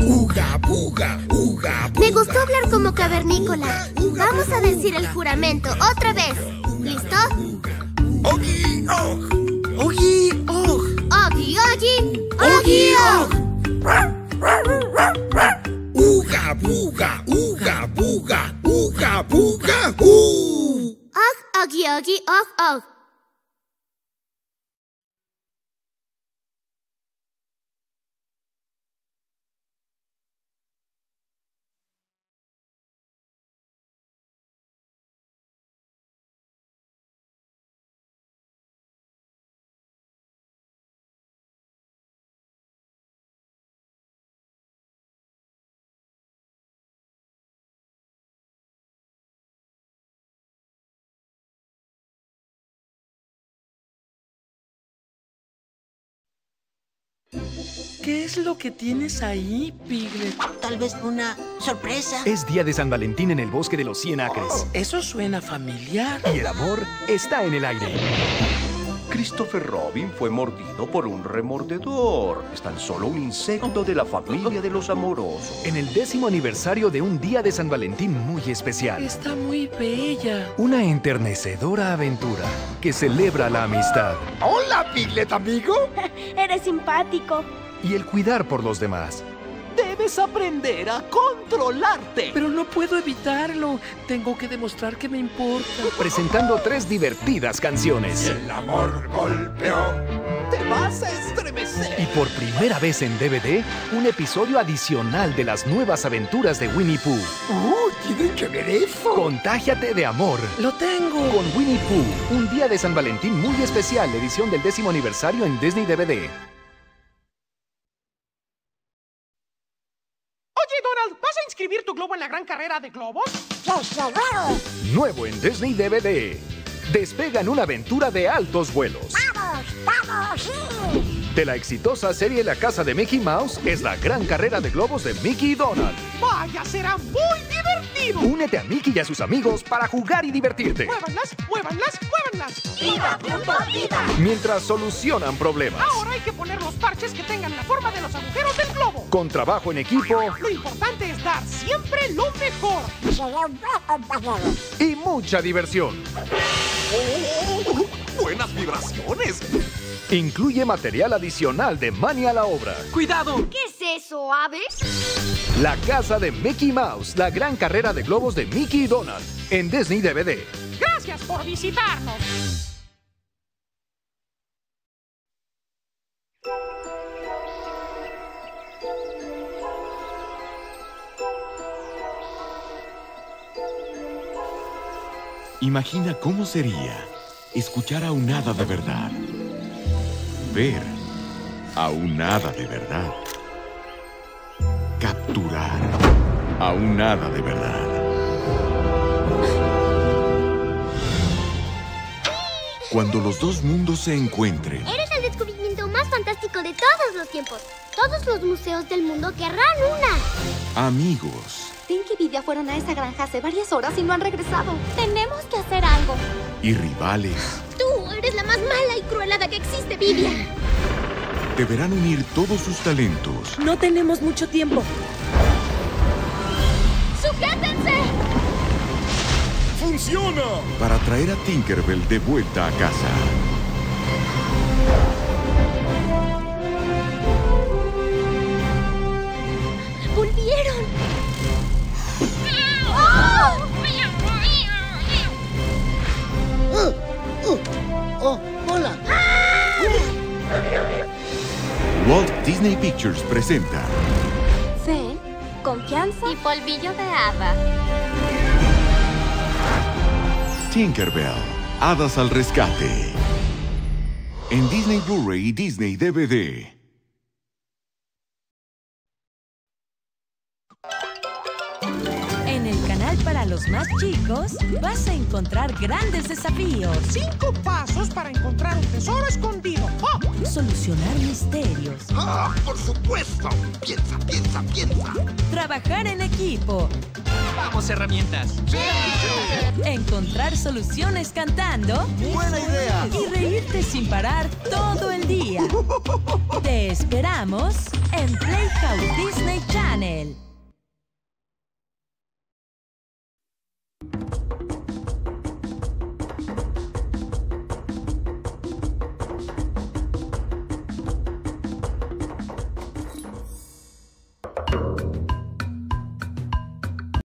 Uga, buga, uga, Me gustó hablar como cavernícola. Vamos a decir el juramento otra vez. ¿Listo? Ogi, og. Ogi, og. Ogi, ogi, ogi, og. Uga, buga, uga, buga, uga, buga, uh. Og, ogi, ogi, og, og. ¿Qué es lo que tienes ahí, Piglet? Tal vez una sorpresa. Es día de San Valentín en el bosque de los Cien Acres. Eso suena familiar. Y el amor está en el aire. Christopher Robin fue mordido por un remordedor. Es tan solo un insecto de la familia de los amorosos. En el décimo aniversario de un día de San Valentín muy especial. Está muy bella. Una enternecedora aventura que celebra la amistad Hola, Piglet, amigo. Eres simpático. Y el cuidar por los demás. Debes aprender a controlarte. Pero no puedo evitarlo. Tengo que demostrar que me importa. Presentando tres divertidas canciones. El amor golpeó. Te vas a estremecer. Y por primera vez en DVD, un episodio adicional de las nuevas aventuras de Winnie Pooh. Uh, tienen que ver eso. Contágiate de amor. Lo tengo. Con Winnie Pooh, un día de San Valentín muy especial, edición del décimo aniversario en Disney DVD. Oye, Donald, ¿vas a inscribir tu globo en la gran carrera de globos? Nuevo en Disney DVD. Despega en una aventura de altos vuelos. De la exitosa serie La Casa de Mickey Mouse es la gran carrera de globos de Mickey y Donald. Vaya, será muy divertido. Únete a Mickey y a sus amigos para jugar y divertirte. Muévanlas, muévanlas, muévanlas. Mientras solucionan problemas. Ahora hay que poner los parches que tengan la forma de los agujeros. Con trabajo en equipo Lo importante es dar siempre lo mejor. y mucha diversión. Buenas vibraciones. Incluye material adicional de Mani a la obra. ¡Cuidado! ¿Qué es eso, ave? La casa de Mickey Mouse, la gran carrera de globos de Mickey y Donald. En Disney DVD. Gracias por visitarnos. Imagina cómo sería escuchar a un hada de verdad. Ver a un hada de verdad. Capturar a un hada de verdad. Cuando los dos mundos se encuentren, Eres el descubrimiento más fantástico de todos los tiempos. Todos los museos del mundo querrán una. amigos Tink y Vidia fueron a esa granja hace varias horas y no han regresado. Tenemos que hacer algo. y rivales Tú eres la más mala y cruel hada que existe, Vidia. deberán unir todos sus talentos No tenemos mucho tiempo. ¡Sujétense! ¡Funciona! para traer a Tinkerbell de vuelta a casa. Oh, hola. Walt Disney Pictures presenta Fe, confianza Y polvillo de hada. Tinkerbell, Hadas al Rescate. En Disney Blu-ray y Disney DVD. En el canal para los más chicos vas a encontrar grandes desafíos, Cinco un tesoro escondido. ¡Oh! solucionar misterios, Ah, por supuesto. Piensa, piensa, piensa. trabajar en equipo, Vamos, herramientas. encontrar soluciones cantando Buena idea. y reírte sin parar todo el día. Te esperamos en Playhouse